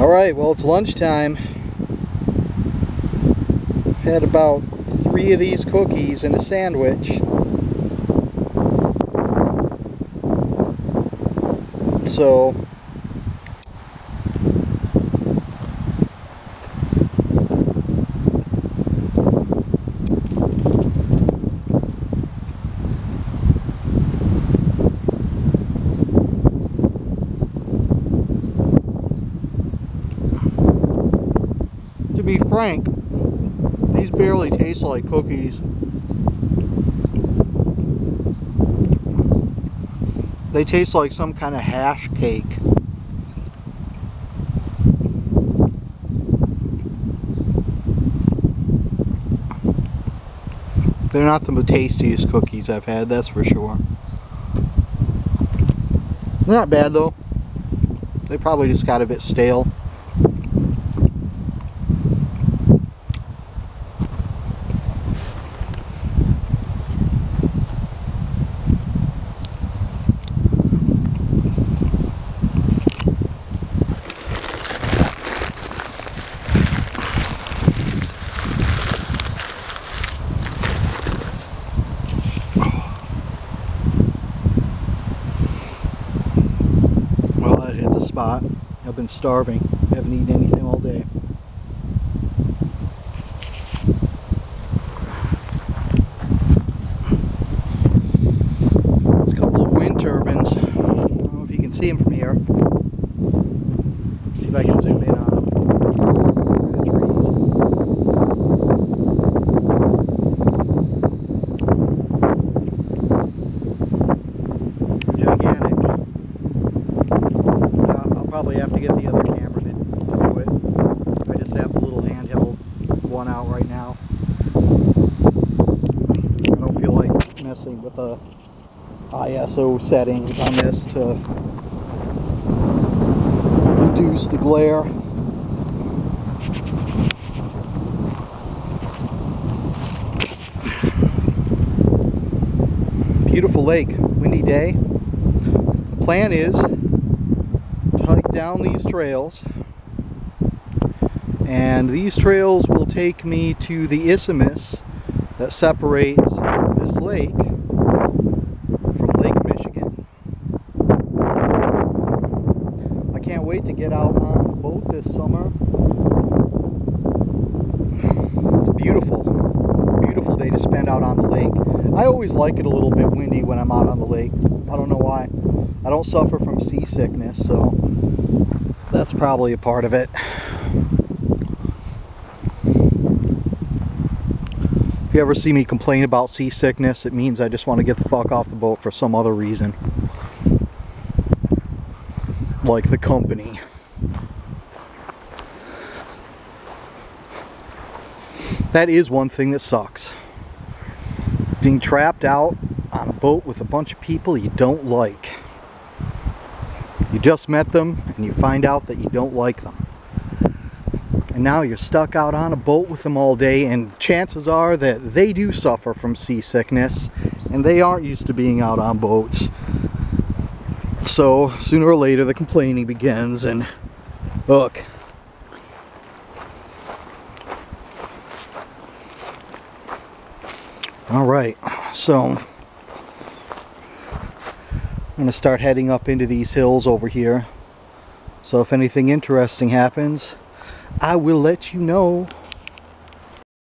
Alright, well it's lunchtime. I've had about three of these cookies and a sandwich. So, be frank, these barely taste like cookies. They taste like some kind of hash cake. They're not the tastiest cookies I've had, that's for sure. They're not bad though. They probably just got a bit stale. Well, that hit the spot. I've been starving. Haven't eaten anything all day. There's a couple of wind turbines. I don't know if you can see them from here. See if I can zoom in on them. The trees. Gigantic. Uh, I'll probably have to get the other camera to, to do it. I just have the little handheld one out right now. I don't feel like messing with the ISO settings on this to reduce the glare. Beautiful lake, windy day. The plan is hike down these trails and these trails will take me to the isthmus that separates this lake from Lake Michigan. I can't wait to get out on the boat this summer. It's beautiful, beautiful day to spend out on the lake. I always like it a little bit windy when I'm out on the lake. I don't know why. I don't suffer from seasickness, so that's probably a part of it. If you ever see me complain about seasickness, it means I just want to get the fuck off the boat for some other reason. Like the company. That is one thing that sucks. Being trapped out on a boat with a bunch of people you don't like. You just met them and you find out that you don't like them. And now you're stuck out on a boat with them all day and chances are that they do suffer from seasickness and they aren't used to being out on boats. So sooner or later the complaining begins and look. Alright, so I'm going to start heading up into these hills over here. So if anything interesting happens, I will let you know.